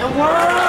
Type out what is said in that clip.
And world.